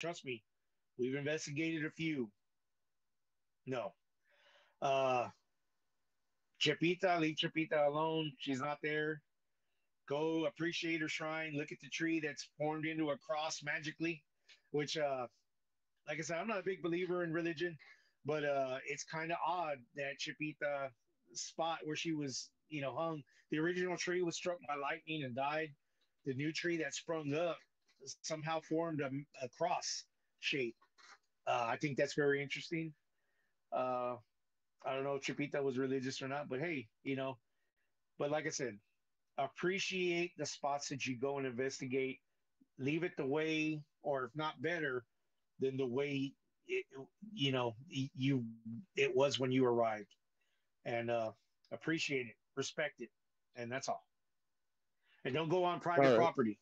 Trust me, we've investigated a few. No. Uh Chipita, leave Chipita alone. She's not there. Go appreciate her shrine. Look at the tree that's formed into a cross magically, which uh like I said, I'm not a big believer in religion, but uh it's kind of odd that Chipita spot where she was, you know, hung. The original tree was struck by lightning and died. The new tree that sprung up somehow formed a, a cross shape. Uh, I think that's very interesting. Uh, I don't know if Chipita was religious or not, but hey, you know, but like I said, appreciate the spots that you go and investigate. Leave it the way, or if not better, than the way it, you know you it was when you arrived, and uh, appreciate it, respect it, and that's all. And don't go on private right. property.